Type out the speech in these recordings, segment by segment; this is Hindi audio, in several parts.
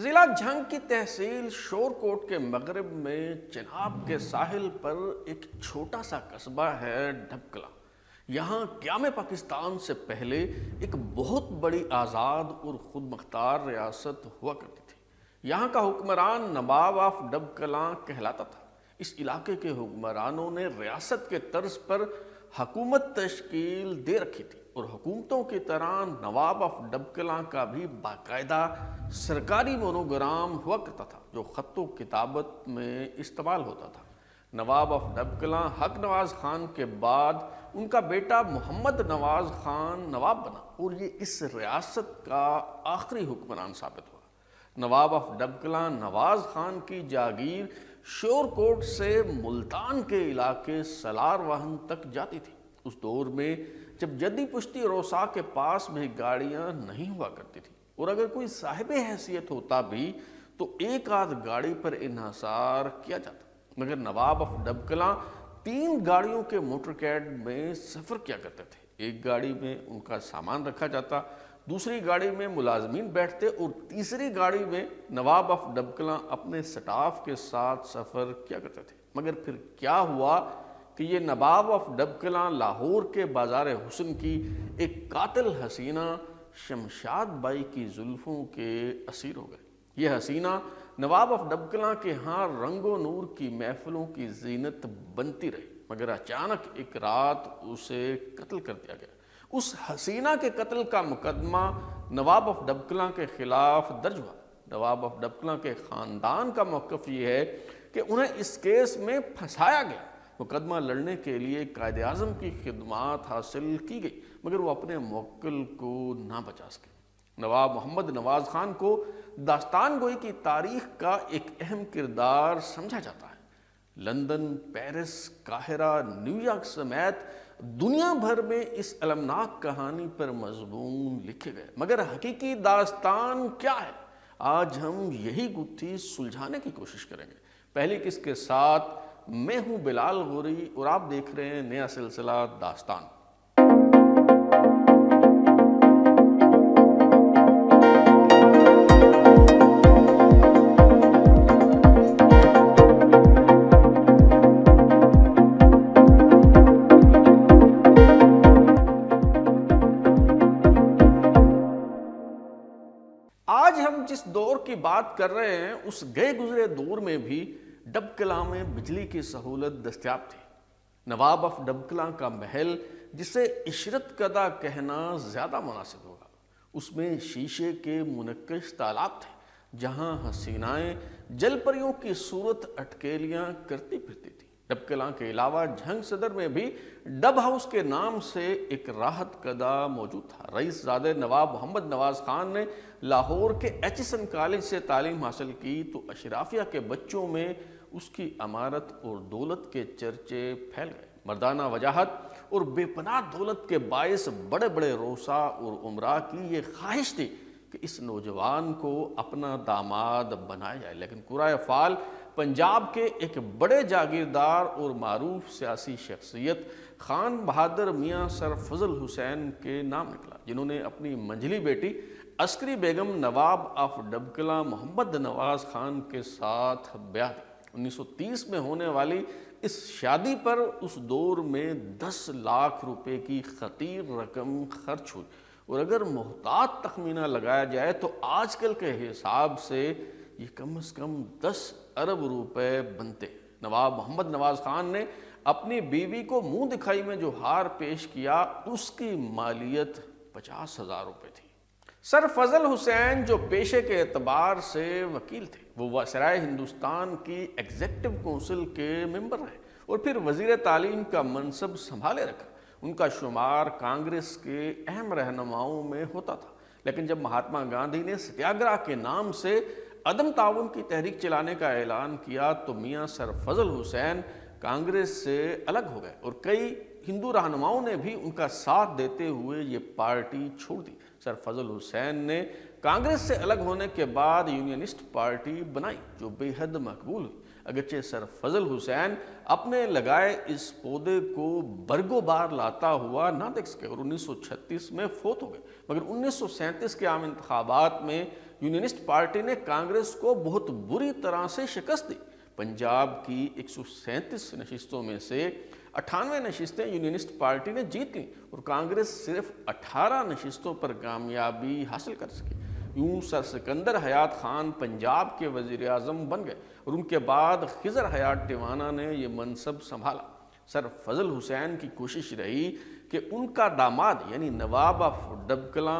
जिला झंग की तहसील शोरकोट के मगरब में चिनाब के साहिल पर एक छोटा सा कस्बा है ढबकला यहाँ क्याम पाकिस्तान से पहले एक बहुत बड़ी आज़ाद और खुद मख्तार रियासत हुआ करती थी। यहाँ का हुक्मरान नवाब ऑफ़ डबकला कहलाता था। इस इलाके के हुक्मरानों ने रियासत के तर्ज पर हकूमत तश्कील दे रखी थी। और हुकूमतों की तरह नवाब ऑफ़ डबकला का भी बाकायदा सरकारी मोनोग्राम हुआ करता था, जो ख़त किताबत में इस्तेमाल होता था। नवाब ऑफ़ डबकला हक नवाज़ खान के बाद उनका बेटा मोहम्मद नवाज़ खान नवाब बना और ये इस रियासत का आखिरी हुक्मरान साबित हुआ। नवाब ऑफ़ डबकला नवाज़ खान की जागीर शोरकोट से मुल्तान के इलाके सलार वाहन तक जाती थी। उस दौर में जब जद्दी पुश्ती रोसा के पास में गाड़ियाँ नहीं हुआ करती थी, और अगर कोई साहिब हैसियत होता भी तो एक आध गाड़ी पर इन्हसार किया जाता। मगर नवाब ऑफ़ डबकला तीन गाड़ियों के मोटर कैड में सफ़र किया करते थे। एक गाड़ी में उनका सामान रखा जाता, दूसरी गाड़ी में मुलाजमीन बैठते, और तीसरी गाड़ी में नवाब ऑफ़ डबकला अपने स्टाफ के साथ सफ़र किया करते थे। मगर फिर क्या हुआ कि ये नवाब ऑफ़ डबकला लाहौर के बाज़ार हुसन की एक कातिल हसीना शमशाद बाई की जुल्फ़ों के असीर हो गए। ये हसीना नवाब ऑफ़ डबकला के यहाँ रंगो नूर की महफिलों की जीनत बनती रही, मगर अचानक एक रात उसे कत्ल कर दिया गया। उस हसीना के कत्ल का मुकदमा नवाब ऑफ़ डबकला के खिलाफ दर्ज हुआ। नवाब ऑफ़ डबकला के ख़ानदान का मौकफ ये है कि उन्हें इस केस में फंसाया गया। मुकदमा लड़ने के लिए कायद अजम की खिदमत हासिल की गई, मगर वो अपने मोक्ल को ना बचा सके। नवाब मोहम्मद नवाज़ खान को दास्तान गोई की तारीख का एक अहम किरदार समझा जाता है। लंदन, पेरिस, काहिरा न्यूयॉर्क समेत दुनिया भर में इस अलमनाक कहानी पर मजमून लिखे गए। मगर हकीकी दास्तान क्या है? आज हम यही गुत्थी सुलझाने की कोशिश करेंगे। पहली किसके साथ मैं हूँ बिलाल गोरी और आप देख रहे हैं नया सिलसिला दास्तान। आज हम जिस दौर की बात कर रहे हैं, उस गए गुजरे दौर में भी डबकला में बिजली की सहूलत दस्तियाब थी। नवाब ऑफ़ डबकला का महल, जिसे इशरत कदा कहना ज़्यादा मुनासिब होगा, उसमें शीशे के मुनकश तालाब थे, जहाँ हसीनाएँ जलपरियों की सूरत अटकेलियाँ करती फिरती थी। डबकला के अलावा झंग सदर में भी डब हाउस के नाम से एक राहत कदा मौजूद था। रईस ज़ादे नवाब मोहम्मद नवाज़ खान ने लाहौर के एच एस एन कॉलेज से तालीम हासिल की तो अशराफिया के बच्चों में उसकी अमारत और दौलत के चर्चे फैल गए। मर्दाना वजाहत और बेपनाह दौलत के बायस बड़े बड़े रोसा और उमरा की ये ख्वाहिश थी कि इस नौजवान को अपना दामाद बनाया जाए। लेकिन कुराय फाल पंजाब के एक बड़े जागीरदार और मरूफ सियासी शख्सियत खान बहादुर मियाँ सर फजल हुसैन के नाम निकला, जिन्होंने अपनी मंझली बेटी अस्करी बेगम नवाब ऑफ़ डबकला मोहम्मद नवाज़ खान के साथ ब्याह दी 1930 में होने वाली इस शादी पर उस दौर में 10 लाख रुपए की खतीर रकम खर्च हुई। और अगर मोहतात तखमीना लगाया जाए तो आजकल के हिसाब से ये कम अज़ कम दस अरब रुपए बनते नवाब मोहम्मद नवाज़ खान ने अपनी बीवी को मुँह दिखाई में जो हार पेश किया, उसकी मालियत पचास हज़ार रुपये थी। सर फजल हुसैन जो पेशे के एतबार से वकील थे वो वसराय हिंदुस्तान की एग्जेक्टिव कौंसिल के मेंबर रहे और फिर वज़ीर तालीम का मनसब संभाले रखा। उनका शुमार कांग्रेस के अहम रहनुमाओं में होता था। लेकिन जब महात्मा गांधी ने सत्याग्रह के नाम से अदम ताउन की तहरीक चलाने का ऐलान किया तो मियाँ सर फजल हुसैन कांग्रेस से अलग हो गए और कई हिंदू रहनुमाओं ने भी उनका साथ देते हुए ये पार्टी छोड़ दी। सर फजल हुसैन ने कांग्रेस से अलग होने के बाद यूनियनिस्ट पार्टी बनाई, जो बेहद मकबूल हुई। अगरचे सर फजल हुसैन अपने लगाए इस पौधे को बरगोबार लाता हुआ ना देख सके, और 1936 में फोत हो गए। मगर 1937 के आम इंतबात में यूनियनिस्ट पार्टी ने कांग्रेस को बहुत बुरी तरह से शिकस्त दी। पंजाब की एक नशस्तों में से अठानवे नशस्तें यूनियनिस्ट पार्टी ने जीत ली, और कांग्रेस सिर्फ़ 18 नशस्तों पर कामयाबी हासिल कर सकी। यूँ सर सिकंदर हयात खान पंजाब के वज़ीर अजम बन गए और उनके बाद खिजर हयात टिवाना ने यह मनसब संभाला। सर फजल हुसैन की कोशिश रही कि उनका दामाद, यानी नवाब ऑफ़ डबकला,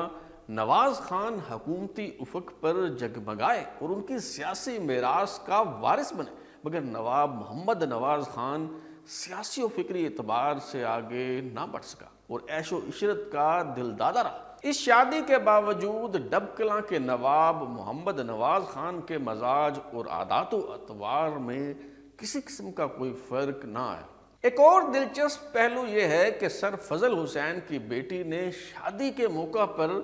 नवाज़ खान हकूमती उफक पर जगमगाए और उनकी सियासी मेरास का वारिस बने। मगर नवाब मोहम्मद नवाज़ खान सियासी और फिक्री एतबार से आगे ना बढ़ सका और ऐशो इशरत का दिलदादा रहा। इस शादी के बावजूद डबकला के नवाब मोहम्मद नवाज़ खान के मजाज और आदात अतवार में किसी किस्म का कोई फ़र्क ना आया। एक और दिलचस्प पहलू यह है कि सर फजल हुसैन की बेटी ने शादी के मौका पर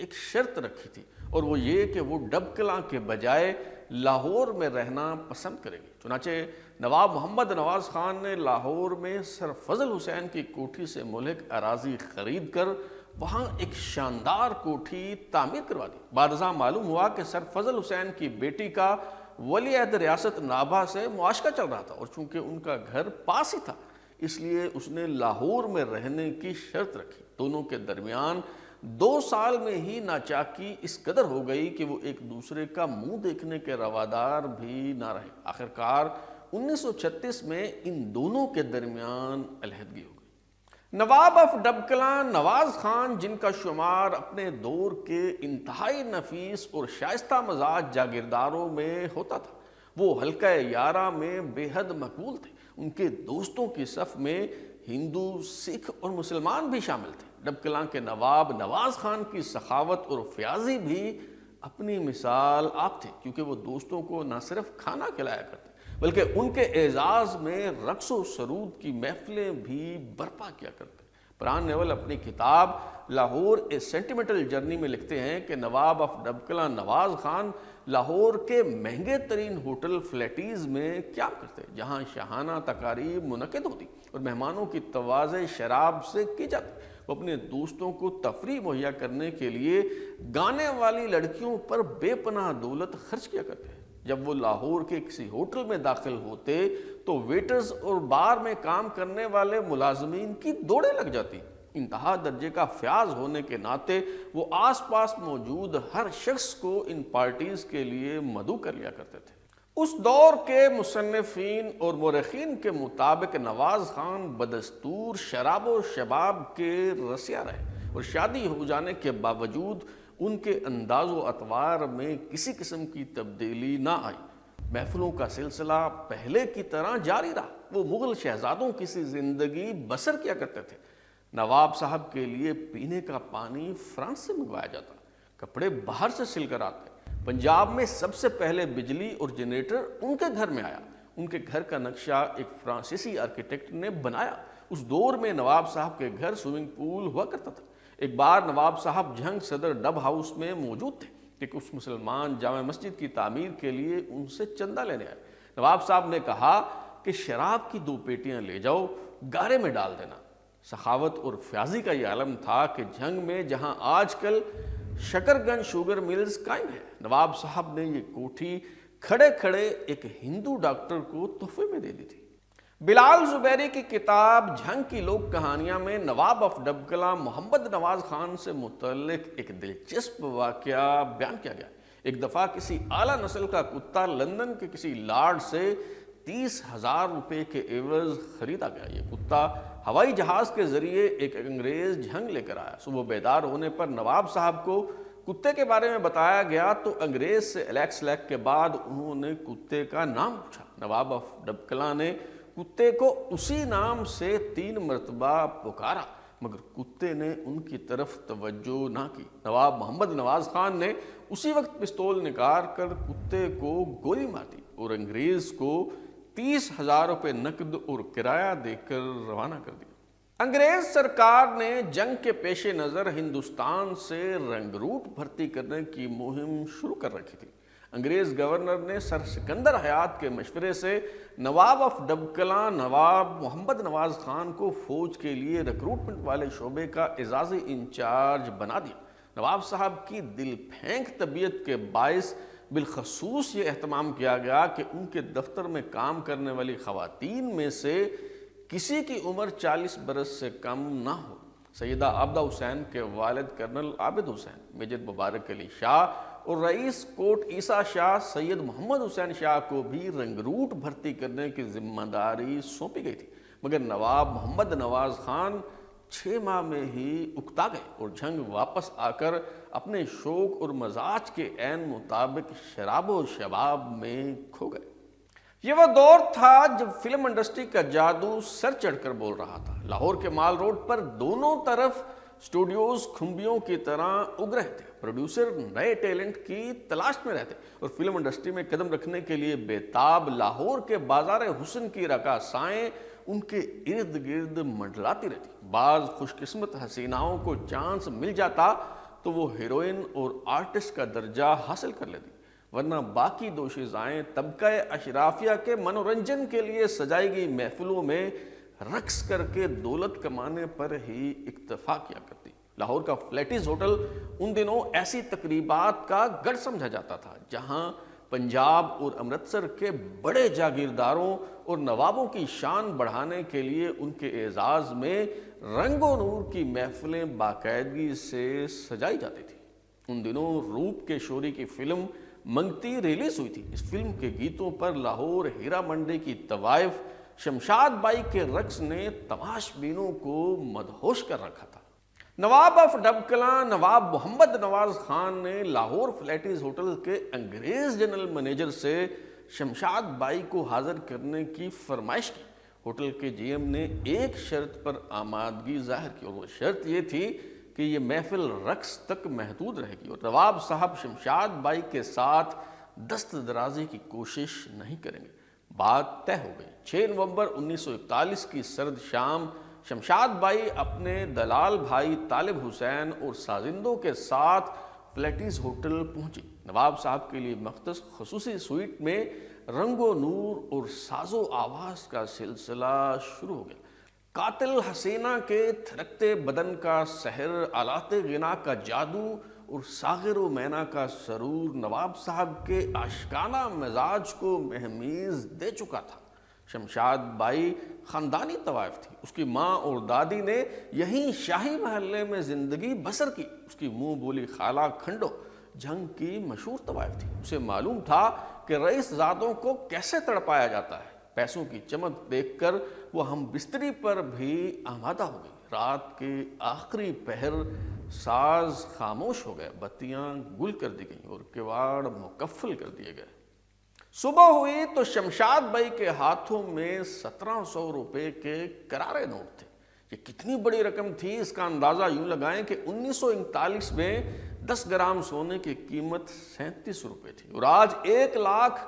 एक शर्त रखी थी और वो ये कि वो डबकला के बजाय लाहौर में रहना पसंद करेगी। चुनाचे नवाब मोहम्मद नवाज़ खान ने लाहौर में सर फजल हुसैन की कोठी से मुल्क अराजी खरीद कर वहाँ एक शानदार कोठी तामीर करवा दी। बादशाह मालूम हुआ कि सर फजल हुसैन की बेटी का वली अहद रियासत नाभा से मुआशका चल रहा था और चूँकि उनका घर पास ही था, इसलिए उसने लाहौर में रहने की शर्त रखी। दोनों के दरमियान दो साल में ही नाचाकी इस कदर हो गई कि वो एक दूसरे का मुँह देखने के रवादार भी ना रहे। आखिरकार 1936 में इन दोनों के दरमियान अलहदगी हो नवाब ऑफ़ डबकला नवाज़ खान जिनका शुमार अपने दौर के इंतहाई नफीस और शाइस्ता मजाज जागीरदारों में होता था, वो हल्का यारा में बेहद मकबूल थे। उनके दोस्तों की सफ में हिंदू, सिख और मुसलमान भी शामिल थे। डबकला के नवाब, नवाज़ खान की सखावत और फ्याजी भी अपनी मिसाल आप थे, क्योंकि वो दोस्तों को ना सिर्फ़ खाना खिलाया करते बल्कि उनके एजाज में रक्स सरूद की महफिलें भी बर्पा किया करते प्राण नेवल अपनी किताब लाहौर ए सेंटिमेंटल जर्नी में लिखते हैं कि नवाब ऑफ़ डबकला नवाज़ खान लाहौर के महँगे तरीन होटल फ्लैटीज़ में क्या करते जहाँ शहाना तकारीब मुनद होती और मेहमानों की तोज़ शराब से की जाती। वो अपने दोस्तों को तफरी मुहैया करने के लिए गाने वाली लड़कियों पर बेपनाह दौलत खर्च किया करते हैं। जब वो लाहौर के किसी होटल में दाखिल होते तो वेटर्स और बार में काम करने वाले मुलाजमीन की दौड़े लग जाती। इंतहा दर्जे का फ्याज होने के नाते वो आसपास मौजूद हर शख्स को इन पार्टीज़ के लिए मधु कर लिया करते थे। उस दौर के मुसनफिन और मरखीन के मुताबिक नवाज़ खान बदस्तूर शराब शबाब के रसिया रहे और शादी हो जाने के बावजूद उनके अंदाज अतवार में किसी किस्म की तब्दीली ना आई। महफलों का सिलसिला पहले की तरह जारी रहा। वो मुग़ल शहजादों की सी ज़िंदगी बसर किया करते थे। नवाब साहब के लिए पीने का पानी फ्रांस से मंगवाया जाता। कपड़े बाहर से सिलकर आते। पंजाब में सबसे पहले बिजली और जनरेटर उनके घर में आया। उनके घर का नक्शा एक फ्रांसीसी आर्किटेक्ट ने बनाया। उस दौर में नवाब साहब के घर स्विमिंग पूल हुआ करता था। एक बार नवाब साहब जंग सदर डब हाउस में मौजूद थे कि कुछ मुसलमान जामा मस्जिद की तामीर के लिए उनसे चंदा लेने आए। नवाब साहब ने कहा कि शराब की दो पेटियाँ ले जाओ, गारे में डाल देना। सखावत और फ्याजी का यह आलम था कि जंग में जहाँ आजकल शकरगंज शुगर मिल्स कायम है, नवाब साहब ने ये कोठी खड़े खड़े एक हिंदू डॉक्टर को तोहफे में दे दी थी। बिलाल जुबैरी की किताब झंग की लोक कहानियाँ में नवाब अफ डबकला मोहम्मद नवाज़ खान से मुतलक एक दिलचस्प वाक़ बयान किया गया। एक दफ़ा किसी आला नस्ल का कुत्ता लंदन के किसी लार्ड से तीस हज़ार रुपये के एवज खरीदा गया। ये कुत्ता हवाई जहाज़ के ज़रिए एक अंग्रेज़ झंग लेकर आया। सुबह बेदार होने पर नवाब साहब को कुत्ते के बारे में बताया गया तो अंग्रेज़ से एलेक्स लैक के बाद उन्होंने कुत्ते का नाम पूछा। नवाब अफ डबकला ने कुत्ते को उसी नाम से तीन मरतबा पुकारा, मगर कुत्ते ने उनकी तरफ़ तवज्जो ना की। नवाब मोहम्मद नवाज़ खान ने उसी वक्त पिस्तौल निकाल कर कुत्ते को गोली मार दी और अंग्रेज़ को तीस हज़ार रुपये नकद और किराया देकर रवाना कर दिया। अंग्रेज़ सरकार ने जंग के पेश नज़र हिंदुस्तान से रंगरूट भर्ती करने की मुहिम शुरू कर रखी थी। अंग्रेज़ गवर्नर ने सर सिकंदर हयात के मशवरे से नवाब ऑफ़ डबकला, नवाब मोहम्मद नवाज़ खान को फौज के लिए रिक्रूटमेंट वाले शोबे का एजाज़ इंचार्ज बना दिया। नवाब साहब की दिल फेंक तबीयत के बायस बिलखसूस ये अहतमाम किया गया कि उनके दफ्तर में काम करने वाली खातन में से किसी की उम्र 40 बरस से कम ना हो। सैदा आबदा हुसैन के वालिद कर्नल आबिद हुसैन, मेजर मुबारक अली शाह और रईस कोट ईसा शाह सैयद मोहम्मद हुसैन शाह को भी रंगरूट भर्ती करने की ज़िम्मेदारी सौंपी गई थी। मगर नवाब मोहम्मद नवाज़ खान छः माह में ही उकता गए और जंग वापस आकर अपने शौक और मजाज के एन मुताबिक शराब शबाब में खो गए। ये वह दौर था जब फ़िल्म इंडस्ट्री का जादू सर चढ़कर बोल रहा था। लाहौर के माल रोड पर दोनों तरफ़ स्टूडियोज खुम्बियों की तरह उग रहे थे। प्रोड्यूसर नए टैलेंट की तलाश में रहते और फ़िल्म इंडस्ट्री में कदम रखने के लिए बेताब लाहौर के बाज़ार हुसन की रकासाएँ उनके इर्द गिर्द मंडलाती रहती बाज खुशकिस्मत हसीनाओं को चांस मिल जाता तो वो हीरोइन और आर्टिस्ट का दर्जा हासिल कर लेती। वरना बाकी दोशीजाएँ तबका अशराफिया के मनोरंजन के लिए सजाई गई महफिलों में रक्स करके दौलत कमाने पर ही इक्तफा किया करती। लाहौर का फ्लैटिस होटल उन दिनों ऐसी तकरीबात का गढ़ समझा जाता था, जहाँ पंजाब और अमृतसर के बड़े जागीरदारों और नवाबों की शान बढ़ाने के लिए उनके एजाज में रंगो नूर की महफिलें बाकायदगी से सजाई जाती थी। उन दिनों रूप के शोरी की फ़िल्म मंगती रिलीज़ हुई थी। इस फ़िल्म के गीतों पर लाहौर हीरा मंडी की तवाइफ शमशाद बाई के रक्स ने तमाशबीनों को मदहोश कर रखा था। नवाब ऑफ़ डबकला नवाब मोहम्मद नवाज़ खान ने लाहौर फ्लैटिस होटल के अंग्रेज़ जनरल मैनेजर से शमशाद बाई को हाजिर करने की फरमाइश की। होटल के जीएम ने एक शर्त पर आमादगी ज़ाहिर की और वो शर्त ये थी कि ये महफिल रक्स तक महदूद रहेगी और नवाब साहब शमशाद बाई के साथ दस्त दराजी की कोशिश नहीं करेंगे। बात तय हो गई। 6 नवंबर 1941 की सर्द शाम शमशाद बाई अपने दलाल भाई तालिब हुसैन और साजिंदों के साथ फ्लैटिस होटल पहुँची। नवाब साहब के लिए मख्त खसूसी स्वीट में रंगो नूर और साजो आवाज़ का सिलसिला शुरू हो गया। कातिल हसीना के थरकते बदन का सहर, आलाते गिना का जादू और सागर व मैना का सरूर नवाब साहब के आशकाना मिजाज को महमीज दे चुका था। शमशाद बाई ख़ानदानी तवायफ थी। उसकी माँ और दादी ने यहीं शाही महल्ले में ज़िंदगी बसर की। उसकी मुँह बोली खाला खंडो, जंग की मशहूर तवायफ थी। उसे मालूम था कि रईस ज़ादों को कैसे तड़पाया जाता है। पैसों की चमक देख कर वह हम बिस्तरी पर भी आमादा हो गई। रात के आखिरी पहर साज खामोश हो गए। बत्तियाँ गुल कर दी गई और किवाड़ मुकफल कर दिए गए। सुबह हुई तो शमशाद भाई के हाथों में सत्रह सौ रुपए के करारे नोट थे। ये कितनी बड़ी रकम थी, इसका अंदाज़ा यूँ लगाएँ कि उन्नीस सौ इकतालीस में 10 ग्राम सोने की कीमत सैंतीस रुपए थी और आज एक लाख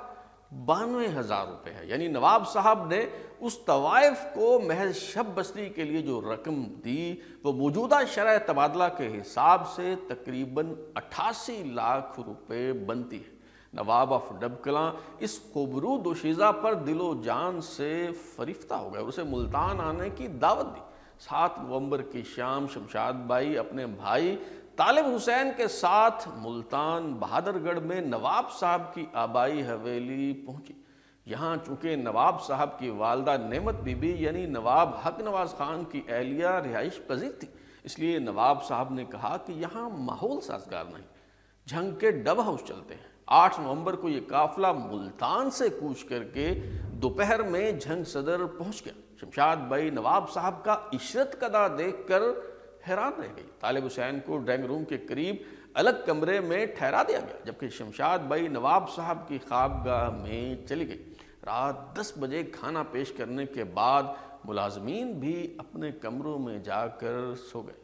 बानवे हज़ार रुपए है। यानी नवाब साहब ने उस तवाइफ को महज शब बस्ती के लिए जो रकम दी, वो मौजूदा शरह तबादला के हिसाब से तकरीबन अट्ठासी लाख रुपए बनती है। नवाब ऑफ़ डबकला, इस खबरू दोशीज़ा पर दिलो जान से फरिफ्ता हो गया उसे मुल्तान आने की दावत दी। सात नवंबर की शाम शमशाद बाई अपने भाई तालिब हुसैन के साथ मुल्तान बहादुरगढ़ में नवाब साहब की आबाई हवेली पहुँची। यहाँ चूँकि नवाब साहब की वालदा नेमत बीबी, यानी नवाब हक नवाज़ खान की एहलिया रिहाइश पजीर थी, इसलिए नवाब साहब ने कहा कि यहाँ माहौल साजगार नहीं झंग के डब हाउस चलते हैं। आठ नवंबर को ये काफिला मुल्तान से कूच करके दोपहर में झंग सदर पहुँच गया। शमशाद भाई नवाब साहब का इशरत कदा देखकर हैरान रह गई। तालिब हुसैन को ड्राइंग रूम के करीब अलग कमरे में ठहरा दिया गया, जबकि शमशाद भाई नवाब साहब की ख्वाबगाह में चली गई। रात दस बजे खाना पेश करने के बाद मुलाजमीन भी अपने कमरों में जाकर सो गए।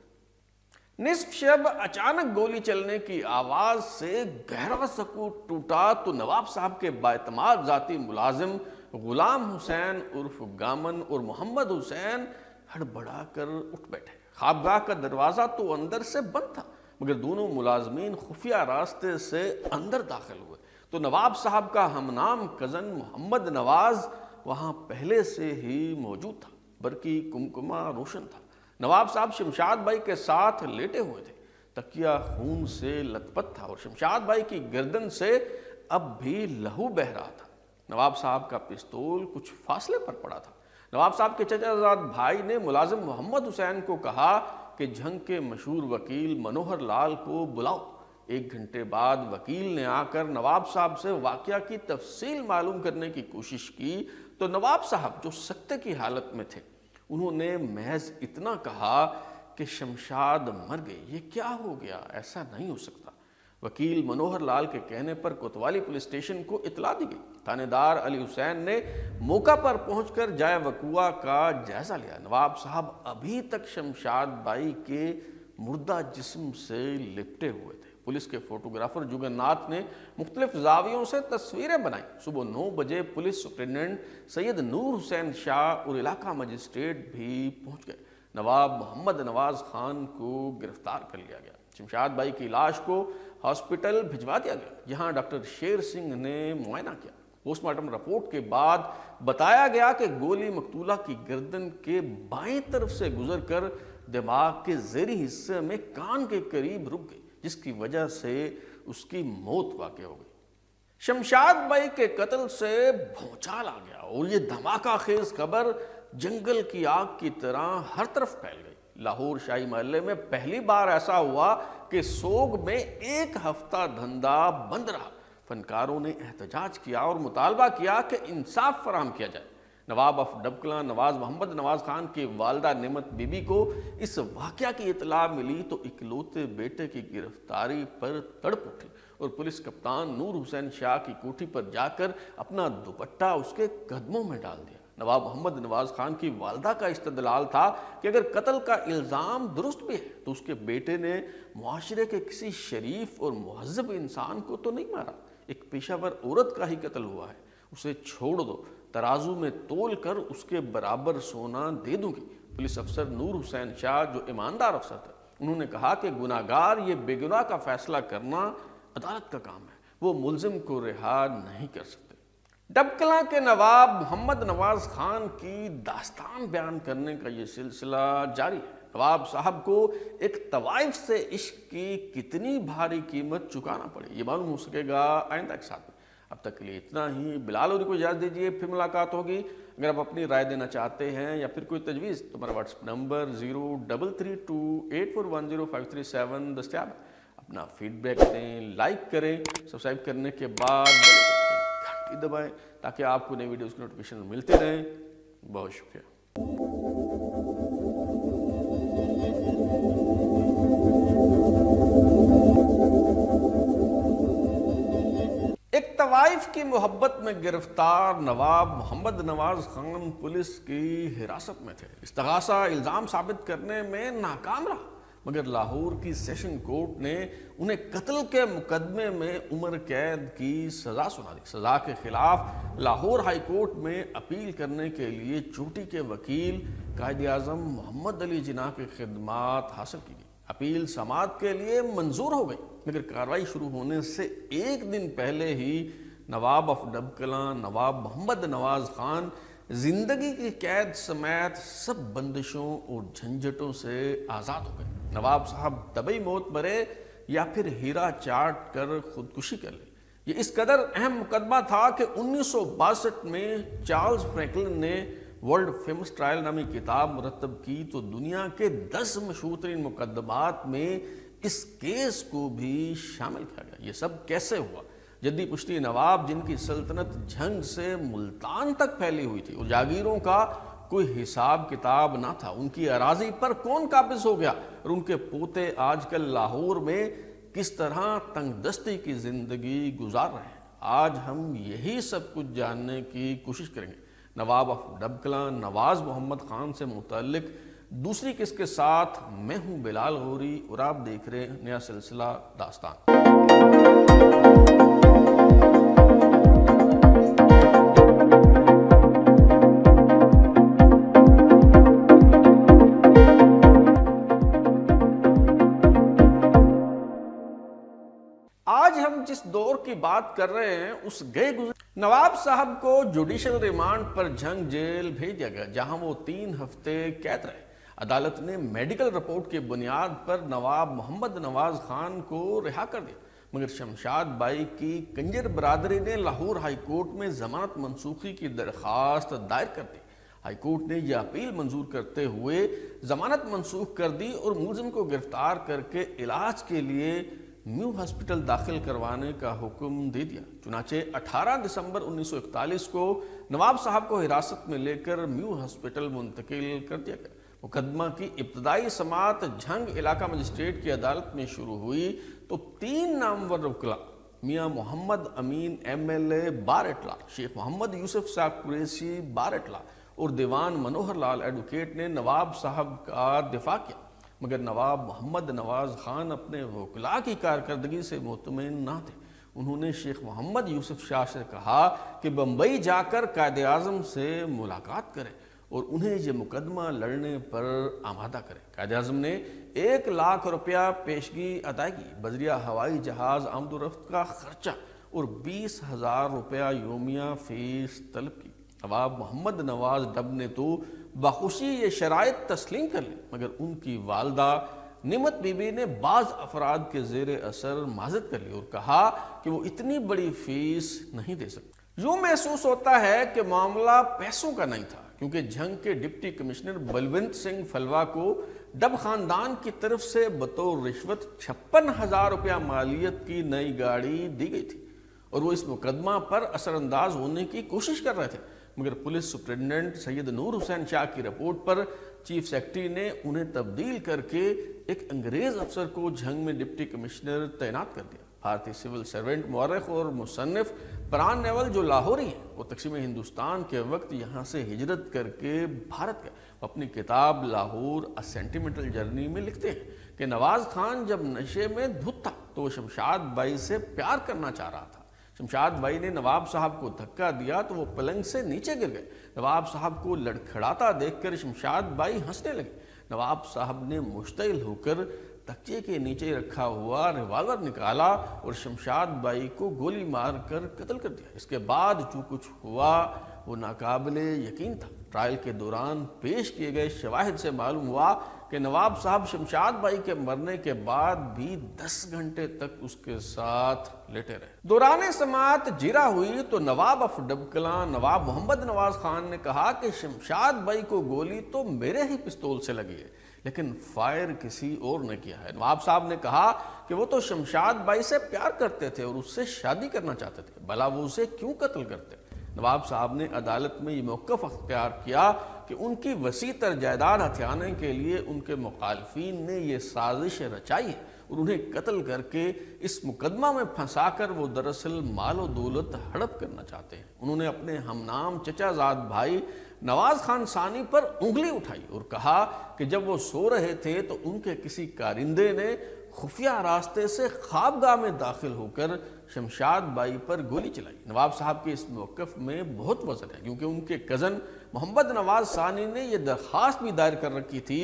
निसफ शब अचानक गोली चलने की आवाज़ से गहरा सकूत टूटा तो नवाब साहब के बातमाद जाती मुलाजिम गुलाम हुसैन उर्फ़ गामन और मोहम्मद हुसैन हड़बड़ा कर उठ बैठे। खाबगाह का दरवाज़ा तो अंदर से बंद था, मगर दोनों मुलाजमीन खुफिया रास्ते से अंदर दाखिल हुए। तो नवाब साहब का हमनाम कज़न मोहम्मद नवाज़ वहाँ पहले से ही मौजूद था, बल्कि कुमकुमा रोशन था। नवाब साहब शमशाद भाई के साथ लेटे हुए थे। तकिया खून से लथपथ था और शमशाद भाई की गर्दन से अब भी लहू बह रहा था। नवाब साहब का पिस्तौल कुछ फासले पर पड़ा था। नवाब साहब के चचाजाद भाई ने मुलाजिम मोहम्मद हुसैन को कहा कि झंग के मशहूर वकील मनोहर लाल को बुलाओ। एक घंटे बाद वकील ने आकर नवाब साहब से वाक़ की तफसील मालूम करने की कोशिश की। तो नवाब साहब जो सत्य की हालत में थे उन्होंने महज इतना कहा कि शमशाद मर गए। ये क्या हो गया? ऐसा नहीं हो सकता। वकील मनोहर लाल के कहने पर कोतवाली पुलिस स्टेशन को इतला दी गई। थानेदार अली हुसैन ने मौका पर पहुंचकर जाय वकुआ का जायजा लिया। नवाब साहब अभी तक शमशाद बाई के मुर्दा जिस्म से लिपटे हुए थे। पुलिस के फोटोग्राफर जुगन्नाथ ने मुख्तलिफ़ जावियों से तस्वीरें बनाई। सुबह नौ बजे पुलिस सुप्रिटेंडेंट सैयद नूर हुसैन शाह और इलाका मजिस्ट्रेट भी पहुँच गए। नवाब मोहम्मद नवाज़ खान को गिरफ़्तार कर लिया गया। शमशाद भाई की लाश को हॉस्पिटल भिजवा दिया गया। यहाँ डॉक्टर शेर सिंह ने मुआयना किया। पोस्टमार्टम रिपोर्ट के बाद बताया गया कि गोली मकतूला की गर्दन के बाएँ तरफ़ से गुजरकर दिमाग के जेरी हिस्से में कान के करीब रुक गई। जिसकी वजह से उसकी मौत वाक़ हो गई। शमशाद भाई के कत्ल से भौचाल आ गया और ये धमाका खेज खबर जंगल की आग की तरह हर तरफ़ फैल गई। लाहौर शाही महल्ले में पहली बार ऐसा हुआ कि सोग में एक हफ़्ता धंधा बंद रहा। फनकारों ने एहतजाज किया और मुतालबा किया कि इंसाफ फराम किया जाए। नवाब अफ डबकला, नवाज़ मोहम्मद, नवाज़ खान की वालदा नेमत बीबी को इस वाक़ की इतला मिली तो इकलौते बेटे की गिरफ्तारी पर तड़प उठी और पुलिस कप्तान नूर हुसैन शाह की कोठी पर जाकर अपना दुपट्टा उसके कदमों में डाल दिया। नवाब मोहम्मद, नवाज़ खान की वालदा का इस्तदलाल था कि अगर कत्ल का इल्ज़ाम दुरुस्त भी है तो उसके बेटे ने माशरे के किसी शरीफ और महजब इंसान को तो नहीं मारा। एक पेशावर औरत का ही कत्ल हुआ है। उसे छोड़ दो। तराजू में तोल कर उसके बराबर सोना दे दूँगी। पुलिस अफसर नूर हुसैन शाह, जो ईमानदार अफसर थे, उन्होंने कहा कि गुनागार ये बेगुनाह का फैसला करना अदालत का काम है। वो मुलजिम को रिहा नहीं कर सकते। डबकला के नवाब मोहम्मद नवाज़ खान की दास्तान बयान करने का ये सिलसिला जारी है। नवाब साहब को एक तवाइफ से इश्क की कितनी भारी कीमत चुकाना पड़े ये मालूम हो सकेगा आइंदा के साथ में। अब तक के लिए इतना ही। बिलाल को इजाज़त दीजिए, फिर मुलाकात होगी। अगर आप अपनी राय देना चाहते हैं या फिर कोई तजवीज़ तो हमारा WhatsApp number zero double three two eight four one zero five three seven. दस्तियाब अपना फीडबैक दें लाइक करें। सब्सक्राइब करने के बाद घंटी दबाएँ, ताकि आपको नई वीडियोज़ की नोटिफिकेशन मिलते रहें। बहुत शुक्रिया। तवाइफ की मोहब्बत में गिरफ़्तार नवाब मोहम्मद नवाज़ खान पुलिस की हिरासत में थे। इस्तगासा इल्ज़ाम साबित करने में नाकाम रहा, मगर लाहौर की सेशन कोर्ट ने उन्हें कत्ल के मुकदमे में उम्र कैद की सज़ा सुना दी। सज़ा के खिलाफ लाहौर हाई कोर्ट में अपील करने के लिए चोटी के वकील कायद अजम मोहम्मद अली जिना की खदमात हासिल की। अपील समात के लिए मंजूर हो गई। मगर कार्रवाई शुरू होने से एक दिन पहले ही नवाब अफ डबकला नवाब मोहम्मद नवाज़ खान, ज़िंदगी की कैद समेत सब बंदिशों और झंझटों से आज़ाद हो गए। नवाब साहब तबई मौत मरे या फिर हीरा चाट कर खुदकुशी कर ले। ये इस कदर अहम मुकदमा था कि उन्नीस सौ बासठ में चार्ल्स फ्रैंकलिन ने वर्ल्ड फ़ेमस ट्रायल नामी किताब मुरतब की तो दुनिया के दस मशहूर तरीन मुकदमात में इस केस को भी शामिल किया गया। ये सब कैसे हुआ? जद्दी पुश्ती नवाब, जिनकी सल्तनत झंग से मुल्तान तक फैली हुई थी, और जागीरों का कोई हिसाब किताब ना था। उनकी अराजी पर कौन काबिज हो गया? और उनके पोते आजकल लाहौर में किस तरह तंगदस्ती की ज़िंदगी गुजार रहे हैं? आज हम यही सब कुछ जानने की कोशिश करेंगे। नवाब अफ डबकला नवाज़ मोहम्मद खान से मुतलक दूसरी किस के साथ? मैं हूँ बिलाल होरी और आप देख रहे हैं नया सिलसिला दास्तान। आज हम जिस दौर की बात कर रहे हैं, उस गए गुजरे नवाब साहब को जुडिशल रिमांड पर झंग जेल भेज दिया गया, जहाँ वो तीन हफ़्ते कैद रहे। अदालत ने मेडिकल रिपोर्ट की बुनियाद पर नवाब मोहम्मद नवाज़ खान को रिहा कर दिया। मगर शमशाद बाई की कंजर बरदरी ने लाहौर हाईकोर्ट में जमानत मनसूखी की दरख्वास्त दायर कर दी। हाईकोर्ट ने यह अपील मंजूर करते हुए जमानत मनसूख कर दी और मुलजम को गिरफ़्तार करके इलाज के लिए न्यू हॉस्पिटल दाखिल करवाने का हुक्म दे दिया। चुनाचे 18 दिसंबर 1941 को नवाब साहब को हिरासत में लेकर म्यू हॉस्पिटल मुंतकिल कर दिया गया। मुकदमा की इब्तदाई समात झंग इलाका मजिस्ट्रेट की अदालत में शुरू हुई तो तीन नामवर वकला, मियाँ Mohammad Amin M L A bar at law, Sheikh Mohammad Yusuf Sahab Qureshi bar at law और दीवान मनोहर लाल एडवोकेट ने नवाब साहब का दिफा किया। मगर नवाब मोहम्मद नवाज़ खान अपने वकला की कारकर्दगी से मुतमिन ना थे। उन्होंने शेख मोहम्मद यूसुफ शाह से कहा कि बम्बई जाकर कायद आज़म से मुलाकात करें और उन्हें ये मुकदमा लड़ने पर आमादा करें। कायद अजम ने एक लाख रुपया पेशगी अदायगी बजरिया हवाई जहाज़ आमदोरफ्त का खर्चा और बीस हज़ार रुपया योमिया फ़ीस तलब की। नवाब मोहम्मद नवाज़ डब ने तो बखुशी ये शराइ तस्लीम कर ली। मगर उनकी वालदा निमत बीबी ने बाज़ अफराद के जेर असर माजत कर ली और कहा कि वो इतनी बड़ी फ़ीस नहीं दे सकती। यूँ महसूस होता है कि मामला पैसों का नहीं था, क्योंकि झंग के डिप्टी कमिश्नर बलवंत सिंह फलवा को डब खानदान की तरफ़ से बतौर रिश्वत छप्पन हज़ार रुपया मालियत की नई गाड़ी दी गई थी और वो इस मुकदमा पर असरअंदाज होने की कोशिश कर रहे थे। मगर पुलिस सुप्रिटेंडेंट सैयद नूर हुसैन शाह की रिपोर्ट पर चीफ सेक्रेटरी ने उन्हें तब्दील करके एक अंग्रेज़ अफसर को झंग में डिप्टी कमिश्नर तैनात कर दिया। भारतीय सिविल सर्वेंट मौरख और मुसनफ़ प्राण नेवल जो लाहौरी है, वो तकसीम हिंदुस्तान के वक्त यहाँ से हिजरत करके भारत गए। अपनी किताब लाहौर अ सेंटिमेंटल जर्नी में लिखते हैं कि नवाज़ खान जब नशे में धुत था तो शमशाद बाई से प्यार करना चाह रहा था। शमशाद बाई ने नवाब साहब को धक्का दिया तो वो पलंग से नीचे गिर गए। नवाब साहब को लड़खड़ाता देखकर शमशाद बाई हंसने लगे। नवाब साहब ने मुश्तिल होकर तकिए के नीचे रखा हुआ रिवाल्वर निकाला और शमशाद बाई को गोली मार कर कत्ल कर दिया। इसके बाद जो कुछ हुआ, वो नाकाबले यकीन था। ट्रायल के दौरान पेश किए गए शवाहिद से मालूम हुआ कि नवाब साहब शमशाद बाई के मरने के बाद भी 10 घंटे तक उसके साथ लेटे रहे। दौरान समात जिरा हुई तो नवाब अफ डबकला नवाब मोहम्मद नवाज़ खान ने कहा कि शमशाद बाई को गोली तो मेरे ही पिस्तौल से लगी है, लेकिन फायर किसी और ने किया है। नवाब साहब ने कहा कि वो तो शमशाद बाई से प्यार करते थे और उससे शादी करना चाहते थे, भला वो उसे क्यों कत्ल करते? नवाब साहब ने अदालत में ये मौकफ अख्तियार किया कि उनकी वसी तर जायदाद हथियाने के लिए उनके मुखालफी ने यह साजिश रचाई है। और उन्हें कत्ल करके इस मुकदमा में फंसाकर वो दरअसल मालो दौलत हड़प करना चाहते हैं। उन्होंने अपने हमनाम चचाजाद भाई नवाज़ खान सानी पर उंगली उठाई और कहा कि जब वो सो रहे थे तो उनके किसी कारिंदे ने खुफिया रास्ते से ख्वाबगाह में दाखिल होकर शमशाद बाई पर गोली चलाई। नवाब साहब के इस मौकफ में बहुत वज़न है, क्योंकि उनके कज़न मोहम्मद नवाज़ सानी ने यह दरख्वास्त भी दायर कर रखी थी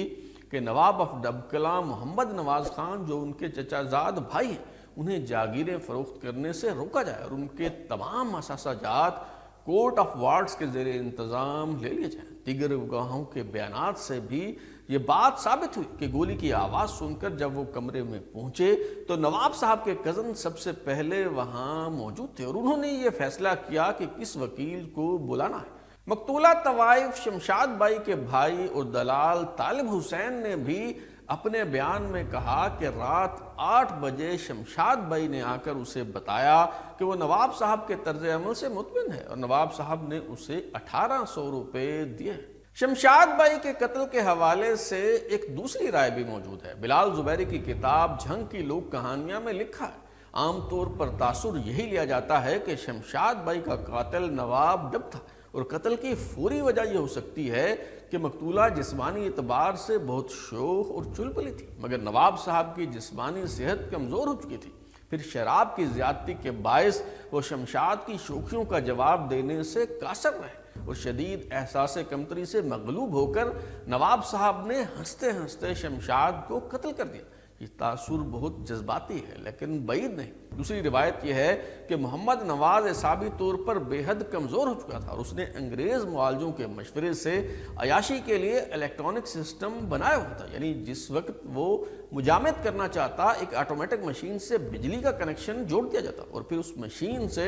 कि नवाब अफ डबकला मोहम्मद नवाज़ खान, जो उनके चचाजाद भाई हैं, उन्हें जागीरें फरोख्त करने से रोका जाए और उनके तमाम असाजात कोर्ट ऑफ़ वार्ड्स के जेर इंतज़ाम ले लिए जाए। दिगर गवाहों के बयान से भी ये बात साबित हुई कि गोली की आवाज़ सुनकर जब वो कमरे में पहुँचे तो नवाब साहब के कज़न सबसे पहले वहाँ मौजूद थे और उन्होंने ये फैसला किया कि किस वकील को बुलाना है। मकतूला तवाइफ शमशाद बाई के भाई और दलाल तालिब हुसैन ने भी अपने बयान में कहा कि रात आठ बजे शमशाद बाई ने आकर उसे बताया कि वो नवाब साहब के तर्ज अमल से मुतमिन है और नवाब साहब ने उसे अठारह सौ रुपये दिए शमशाद बाई के कत्ल के हवाले से एक दूसरी राय भी मौजूद है। बिलाल जुबैरी की किताब झंग की लोक कहानियाँ में लिखा है। आमतौर पर तासुर यही लिया जाता है कि शमशाद भाई का कातिल नवाब डब था और कत्ल की पूरी वजह यह हो सकती है कि मकतूला जिसमानी एतबार से बहुत शोख और चुलबली थी, मगर नवाब साहब की जिसमानी सेहत कमज़ोर हो चुकी थी। फिर शराब की ज्यादती के बायस वो शमशाद की शोखियों का जवाब देने से कासर रहे और शदीद एहसास कमतरी से मगलूब होकर नवाब साहब ने हँसते हँसते शमशाद को कत्ल कर दिया। ये तासुर बहुत जज्बाती है, लेकिन बैद नहीं। दूसरी रिवायत यह है कि मोहम्मद नवाज़ एसाबी तौर पर बेहद कमज़ोर हो चुका था और उसने अंग्रेज़ मुआलजों के मशवरे से अयाशी के लिए इलेक्ट्रॉनिक सिस्टम बनाया हुआ था, यानी जिस वक्त वो मुजामत करना चाहता, एक ऑटोमेटिक मशीन से बिजली का कनेक्शन जोड़ दिया जाता और फिर उस मशीन से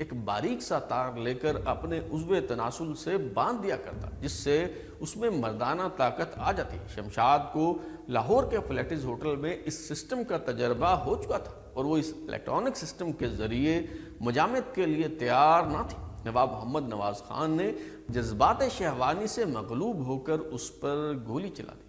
एक बारीक सा तार लेकर अपने उजवे तनासुल से बाँध दिया करता, जिससे उसमें मर्दाना ताकत आ जाती। शमशाद को लाहौर के फ्लैटिस होटल में इस सिस्टम का तजर्बा हो चुका था और वो इस इलेक्ट्रॉनिक सिस्टम के ज़रिए मजामत के लिए तैयार ना थी। नवाब मोहम्मद नवाज़ खान ने जज्बात शहवानी से मगलूब होकर उस पर गोली चला दी।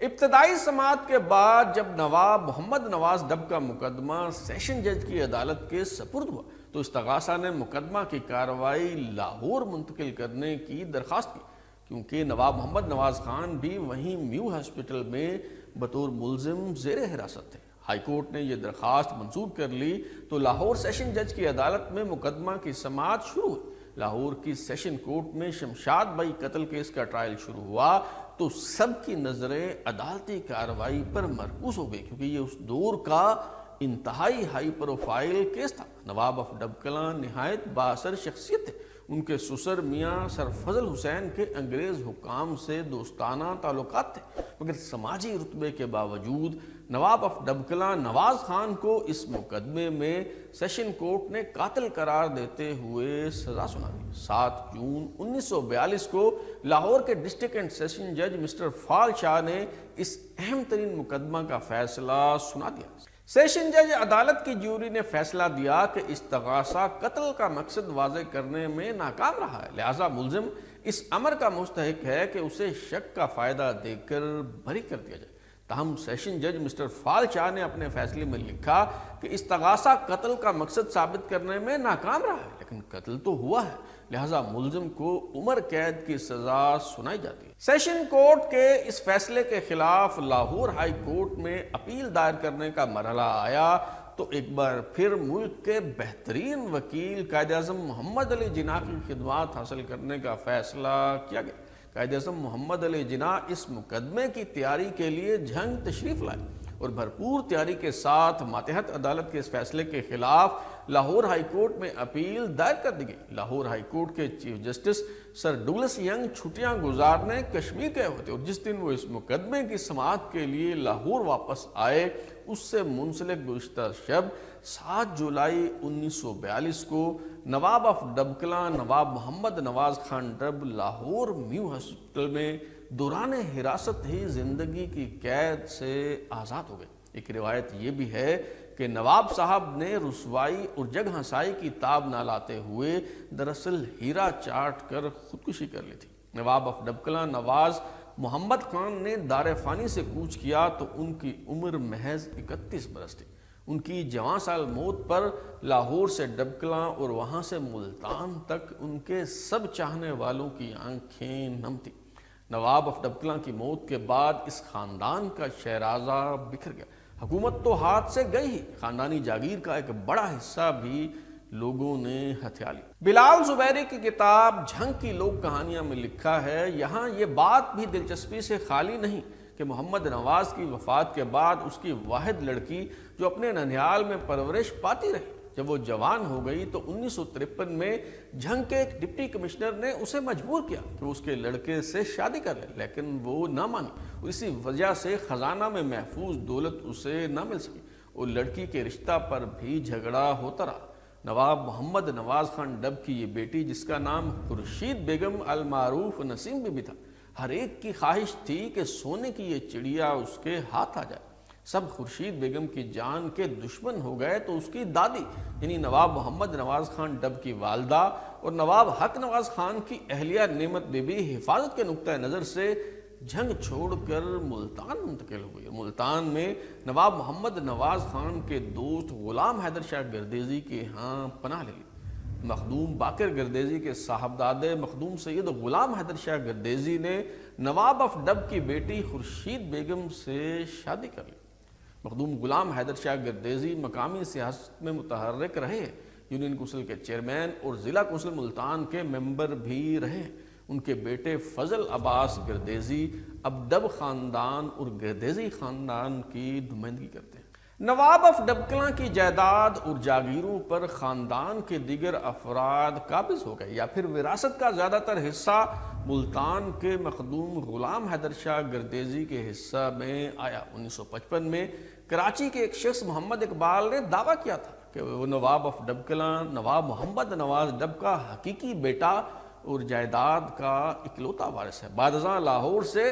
इब्तदाई समात के बाद जब नवाब मोहम्मद नवाज़ डब का मुकदमा सेशन जज की अदालत के सपुर्द हुआ तो इस्तगासा ने मुकदमा की कार्रवाई लाहौर मुंतकिल करने की दरख्वास्त की। क्योंकि नवाब मोहम्मद नवाज़ खान भी वहीं म्यू हॉस्पिटल में बतौर मुलजिम जेर हिरासत थे। हाईकोर्ट ने यह दरख्वास्त मंसूर कर ली तो लाहौर सेशन जज की अदालत में मुकदमा की समात शुरू हुई। लाहौर की सेशन कोर्ट में शमशाद भाई कत्ल केस का ट्रायल शुरू हुआ तो सबकी नज़रें अदालती कार्रवाई पर मरकूज हो गई, क्योंकि ये उस दौर का इंतहाई हाई प्रोफ़ाइल केस था। नवाब अफ डबकला नहायत बासर शख्सियत थे। उनके ससुर मियाँ सरफजल हुसैन के अंग्रेज़ हुकाम से दोस्ताना ताल्लुक थे। मगर समाजी रुतबे के बावजूद नवाब अफ डबकला नवाज़ खान को इस मुकदमे में सेशन कोर्ट ने कातिल करार देते हुए सजा सुना दी। सात जून 1942 को लाहौर के डिस्ट्रिक्ट एंड सेशन जज मिस्टर फाल शाह ने इस अहम तरीन मुकदमा का फैसला सुना दिया। सेशन जज अदालत की ज्यूरी ने फैसला दिया कि इस्तगासा कत्ल का मकसद वाज करने में नाकाम रहा है। लिहाजा मुलजिम इस अमर का मुस्तक है कि उसे शक का फ़ायदा देकर भरी कर दिया जाए। तहम सेशन जज मिस्टर फाल शाह ने अपने फैसले में लिखा कि इस्तगासा कत्ल का मकसद साबित करने में नाकाम रहा है, लेकिन कत्ल तो हुआ है। लिहाजा मुलजिम को उम्र कैद की सजा सुनाई जाती है। सेशन कोर्ट के इस फैसले के खिलाफ लाहौर हाई कोर्ट में अपील दायर करने का मरहला आया तो एक बार फिर मुल्क के बेहतरीन वकील कायद अजम मोहम्मद अली जिना की खिदमत हासिल करने का फैसला किया गया। कायद अजम मोहम्मद अली जिना इस मुकदमे की तैयारी के लिए झंग तशरीफ़ लाए और भरपूर तैयारी के साथ मातहत अदालत के इस फैसले के खिलाफ लाहौर हाई कोर्ट में अपील दायर कर दी गई। लाहौर हाई कोर्ट के chief justice sir Douglas Young छुट्टियाँ गुजारने कश्मीर गए होते और जिस दिन वो इस मुकदमे की समात के लिए लाहौर वापस आए, उससे मुंसलिक गुज्तर शब सात जुलाई 1942 को Nawab of Dabkala, Nawab Mohammad Nawaz Khan Dab Lahore Mayo hospital में दौरान हिरासत ही ज़िंदगी की कैद से आज़ाद हो गए। एक रिवायत ये भी है कि नवाब साहब ने रसवाई और जग हंसाई की ताब ना लाते हुए दरअसल हीरा चाट कर खुदकुशी कर ली थी। नवाब अफ डबकला नवाज़ मोहम्मद खान ने दार फानी से कूच किया तो उनकी उम्र महज इकतीस बरस थी। उनकी जवान साल मौत पर लाहौर से डबकला और वहाँ से मुल्तान तक उनके सब चाहने वालों की आँखें नम थी। नवाब अफ डबकला की मौत के बाद इस खानदान का शहराजा बिखर गया। हुकूमत तो हाथ से गई ही। खानदानी जागीर का एक बड़ा हिस्सा भी लोगों ने हथिया ली बिलाल जुबैरी की किताब झंग की लोक कहानियाँ में लिखा है, यहाँ ये बात भी दिलचस्पी से खाली नहीं कि मोहम्मद नवाज़ की वफात के बाद उसकी वाहिद लड़की जो अपने ननिहाल में परवरिश पाती रही। जब वो जवान हो गई तो उन्नीस सौ तिरपन में झंग के एक डिप्टी कमिश्नर ने उसे मजबूर किया कि उसके लड़के से शादी कर ले लेकिन वो ना मानी। इसी वजह से ख़जाना में महफूज दौलत उसे ना मिल सकी। और लड़की के रिश्ता पर भी झगड़ा होता रहा। नवाब मोहम्मद नवाज़ खान डब की ये बेटी जिसका नाम खुर्शीद बेगम अलमारूफ नसीम भी, था हर एक की ख्वाहिश थी कि सोने की ये चिड़िया उसके हाथ आ जाए। सब खुर्शीद बेगम की जान के दुश्मन हो गए तो उसकी दादी, यानी नवाब मोहम्मद नवाज़ खान डब की वालदा और नवाब हक नवाज़ खान की अहलिया नेमत बेबी हिफाजत के नुक़ नज़र से जंग छोड़कर मुल्तान मुंतकिल हो गई। मुल्तान में नवाब मोहम्मद नवाज़ खान के दोस्त गुलाम हैदर शाह गर्देजी के यहाँ पनाह ले ली मखदूम बाकर गर्देजी के साहबदादे मखदूम सैद गुलाम हैदर शाह गर्देजी ने नवाब अफ डब की बेटी खुर्शीद बेगम से शादी कर ली। मखदूम गुलाम हैदर शाह गर्देजी मकामी सियासत में मुतहरक रहे। यूनियन कौंसिल के चेयरमैन और ज़िला कौंसिल मुल्तान के मेंबर भी रहे। उनके बेटे फजल अब्बास गर्देजी अब दब ख़ानदान और गर्देजी ख़ानदान की नुमाइंदगी करते हैं। नवाब ऑफ़ डबकला की जायदाद और जागीरों पर ख़ानदान के दिगर अफराद काबिज हो गए या फिर विरासत का ज़्यादातर हिस्सा मुल्तान के मखदूम ग़ुलाम हैदर शाह गर्देजी के हिस्सा में आया। 1955 में कराची के एक शख्स मोहम्मद इकबाल ने दावा किया था कि वो नवाब ऑफ़ डबकला नवाब मोहम्मद नवाज़ डब का हकीकी बेटा और जायदाद का इकलौता वारिस है। बादजा लाहौर से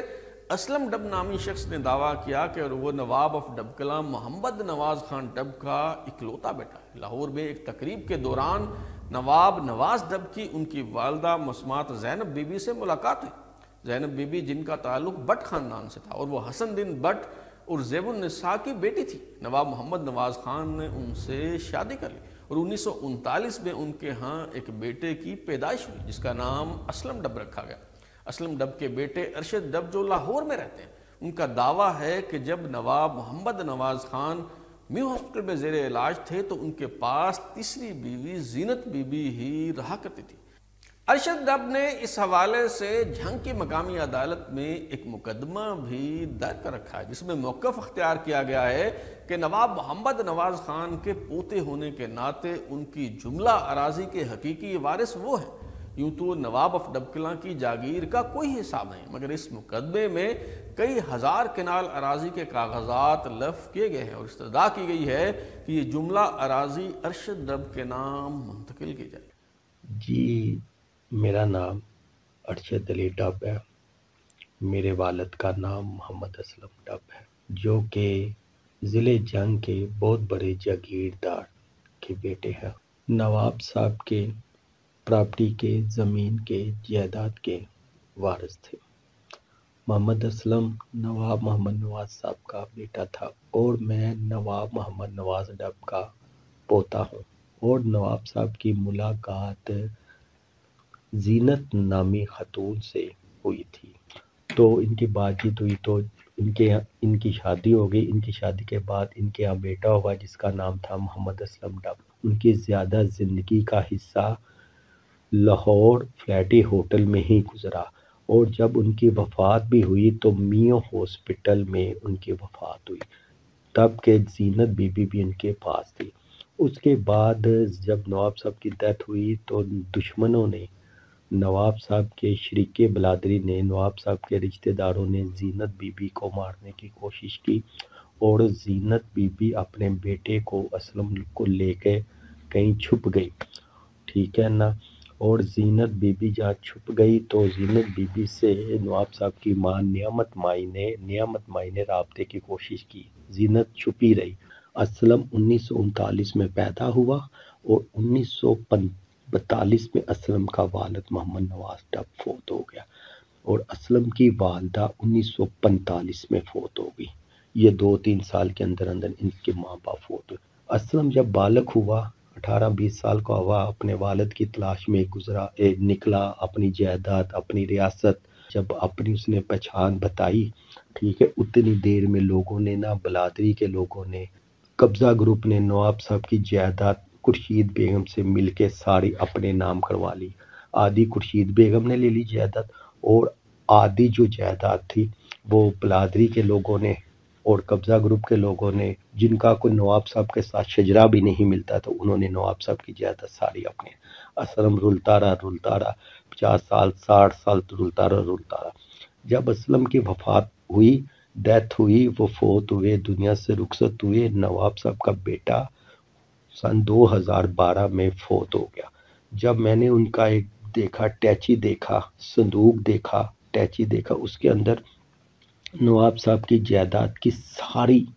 असलम डब नामी शख्स ने दावा किया कि वो नवाब ऑफ़ डब डबकला मोहम्मद नवाज़ खान डब का इकलौता बेटा है। लाहौर में एक तकरीब के दौरान नवाब नवाज़ डब की उनकी वालदा मसमात जैनब बीबी से मुलाकात हुई। जैनब बीबी, जिनका ताल्लुक बट ख़ानदान से था, और वो हसन दिन बट और जेबुलनसा की बेटी थी। नवाब मोहम्मद नवाज़ खान ने उनसे शादी कर ली और उन्नीस सौ उनतालीस में उनके यहाँ एक बेटे की पैदाइश हुई, जिसका नाम असलम डब रखा गया। असलम डब के बेटे अरशद डब जो लाहौर में रहते हैं। उनका दावा है कि जब नवाब मोहम्मद नवाज़ खान म्यू हॉस्पिटल में जेर इलाज थे तो उनके पास तीसरी बीवी, जीनत बीबी ही रहा करती थी। अरशद डब ने इस हवाले से झंग की मकामी अदालत में एक मुकदमा भी दर्ज कर रखा है, जिसमें मौकफ अख्तियार किया गया है कि नवाब मोहम्मद नवाज़ खान के पोते होने के नाते उनकी जुमला अराजी के हकीकी वारिस वो है। यूँ तो नवाब अफ डबकला की जागीर का कोई हिसाब नहीं, मगर इस मुकदमे में कई हज़ार किनाल अराजी के कागजात लफ किए गए हैं और इस्तः की गई है कि ये जुमला अराजी अरशद डब के नाम मुंतकिल की जाए। जी, मेरा नाम अरशद अली डब है। मेरे वालद का नाम मोहम्मद असलम डब है, जो कि ज़िले जंग के बहुत बड़े जागीरदार के बेटे हैं। नवाब साहब के प्रॉपर्टी के, ज़मीन के, जायदाद के वारिस थे। मोहम्मद असलम नवाब मोहम्मद नवाज़ साहब का बेटा था और मैं नवाब मोहम्मद नवाज़ डब का पोता हूँ और नवाब साहब की मुलाकात जीनत नामी खतून से हुई थी। तो इनकी बातचीत हुई तो इनके यहाँ, इनकी शादी हो गई। इनकी शादी के बाद इनके यहाँ बेटा हुआ जिसका नाम था मोहम्मद असलम डब। उनकी ज़्यादा ज़िंदगी का हिस्सा लाहौर फ्लैटी होटल में ही गुज़रा और जब उनकी वफ़ात भी हुई तो मियो हॉस्पिटल में उनकी वफ़ात हुई। तब के जीनत बीबी भी उनके पास थी। उसके बाद जब नवाब साहब की डेथ हुई तो दुश्मनों ने, नवाब साहब के शरीक बलादरी ने, नवाब साहब के रिश्तेदारों ने जीनत बीबी को मारने की कोशिश की और जीनत बीबी अपने बेटे को असलम को लेकर कहीं छुप गई। ठीक है ना? और जीनत बीबी जहाँ छुप गई तो जीनत बीबी से नवाब साहब की माँ नियामत माई ने, नियामत माई ने रबते की कोशिश की। जीनत छुपी रही। असलम उन्नीस सौ उनतालीस में पैदा हुआ और उन्नीस में असलम का वालद मोहम्मद नवाज़ डब फोत हो गया और असलम की वालदा 1945 में फोत हो गई। ये दो तीन साल के अंदर अंदर इनके माँ बाप फोत हुए। असलम जब बालक हुआ अठारह बीस साल का हुआ अपने वालद की तलाश में गुजरा ए, निकला अपनी जायदाद अपनी रियासत। जब अपनी उसने पहचान बताई ठीक है उतनी देर में लोगों ने ना बलादरी के लोगों ने कब्ज़ा ग्रुप ने नवाब साहब की जायदाद खुर्शीद बेगम से मिल के सारी अपने नाम करवा ली। आदि खुर्शीद बेगम ने ले ली जायदाद और आदि जो जायदाद थी वो बलादरी के लोगों ने और कब्ज़ा ग्रुप के लोगों ने, जिनका कोई नवाब साहब के साथ शजरा भी नहीं मिलता तो उन्होंने नवाब साहब की ज़्यादा सारी अपने असलम रुलता रहा रुलता रहा पचास साल, साठ साल तो रुलता रहा रुलता रहा जब असलम की वफात हुई, डेथ हुई, वो फोत हुए, दुनिया से रुखसत हुए, नवाब साहब का बेटा सन 2012 में फोत हो गया। जब मैंने उनका एक देखा, टैची देखा, संदूक देखा, टैची देखा, उसके अंदर नवाब साहब की जायदाद की सारी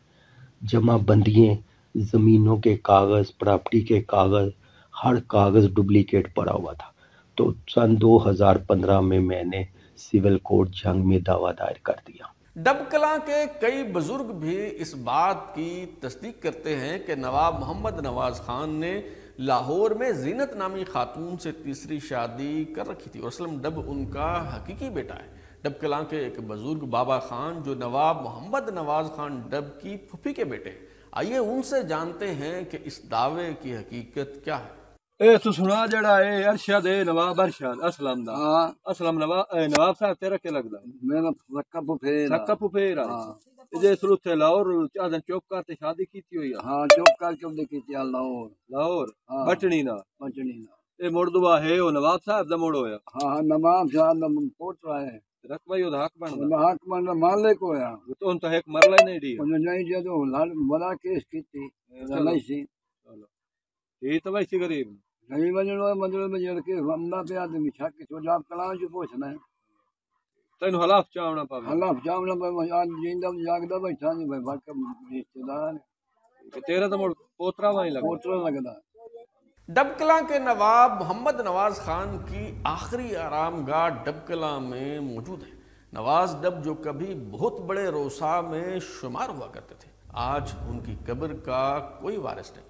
जमा बंदियाँ ज़मीनों के कागज़ प्रॉपर्टी के कागज़, हर कागज़ डुप्लीकेट पड़ा हुआ था। तो सन 2015 में मैंने सिविल कोर्ट जंग में दावा दायर कर दिया। डबकला के कई बुज़ुर्ग भी इस बात की तस्दीक करते हैं कि नवाब मोहम्मद नवाज़ खान ने लाहौर में जीनत नामी खातून से तीसरी शादी कर रखी थी और असलम डब उनका हकीकी बेटा है। डबकलां के एक बुज़ुर्ग बाबा खान जो नवाब मोहम्मद नवाज़ खान डब की फुफी के बेटे आइए उनसे जानते हैं कि इस दावे की हकीकत क्या है। ए नवाब साहब है। नवाब साहब का मोड़ होया। नवाब साहब है। ਹਾਂ ਨਵਾਬ ਸਾਹਿਬ ਦਾ ਪੋਤਰਾ ਹੈ ਰਕਬਾ ਹੀ ਉਹਦਾ ਹੱਕ ਬਣਦਾ ਉਹਦਾ ਹਾਕਮਾਂ ਦਾ ਮਾਲਿਕ ਹੋਇਆ ਉਹ ਤਾਂ ਇੱਕ ਮਰਲਾ ਹੀ ਨਹੀਂ ਢੀ ਉਹਨੇ ਨਹੀਂ ਜਦੋਂ ਲੜ ਬੜਾ ਕੇਸ ਕੀਤੀ ਨਹੀਂ ਸੀ ਇਹ ਤਾਂ ਵੈਸੀ ਗਰੀਬ ਨਹੀਂ ਵਜਣੋ ਮਤਲਬ ਜੜ ਕੇ ਹਮਲਾ ਪਿਆ ਤੇ ਮਿਛਾ ਕੇ ਚੋਜਾਬ ਕਲਾਂ ਚ ਪੁੱਛਣਾ ਹੈ ਤੈਨੂੰ ਹਲਾਫ ਚਾਵਣਾ ਪਵੇ ਅੱਲਾਹ ਬਚਾਵਣਾ ਮੈਂ ਅੱਜ ਜਿੰਦਾ ਜਾਗਦਾ ਬੈਠਾ ਨਹੀਂ ਬਈ ਬਾਕੀ ਰਿਸ਼ਤੇਦਾਰ ਤੇ ਤੇਰਾ ਤਾਂ डबकला के नवाब मोहम्मद नवाज़ खान की आखिरी आराम गाह डबकला में मौजूद है। नवाज़ डब जो कभी बहुत बड़े रोसा में शुमार हुआ करते थे, आज उनकी कब्र का कोई वारिस नहीं।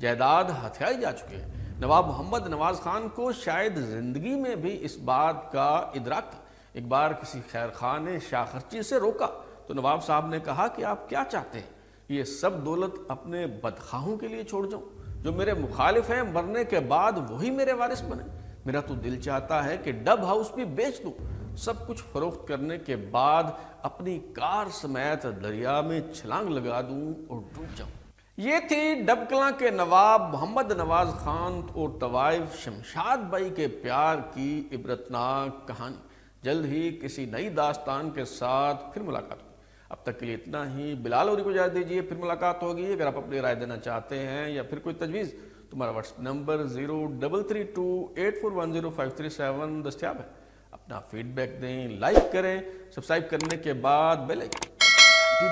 जायदाद हथियाई जा चुके हैं। नवाब मोहम्मद नवाज़ खान को शायद ज़िंदगी में भी इस बात का इदराक था। एक बार किसी खैर खान ने शाखर्ची से रोका तो नवाब साहब ने कहा कि आप क्या चाहते हैं? ये सब दौलत अपने बदखाहों के लिए छोड़ जाऊँ। जो मेरे मुखालिफ हैं, मरने के बाद वही मेरे वारिस बने। मेरा तो दिल चाहता है कि डब हाउस भी बेच दूँ। सब कुछ फरोख्त करने के बाद अपनी कार समेत दरिया में छलांग लगा दूँ और डूब जाऊँ। ये थी डबकला के नवाब मोहम्मद नवाज़ खान और तवाइफ शमशाद भाई के प्यार की इबरतनाक कहानी। जल्द ही किसी नई दास्तान के साथ फिर मुलाकात अब तक के लिए इतना ही। बिलाल और को इजाज़त दीजिए, फिर मुलाकात होगी। अगर आप अपनी राय देना चाहते हैं या फिर कोई तजवीज़, तुम्हारा WhatsApp number zero double three two eight four one zero five three seven दस्तियाब है। अपना फीडबैक दें लाइक करें सब्सक्राइब करने के बाद बेल आइकन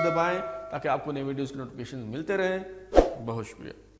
दबाएँ, ताकि आपको नई वीडियोज़ की नोटिफिकेशन मिलते रहें। बहुत शुक्रिया।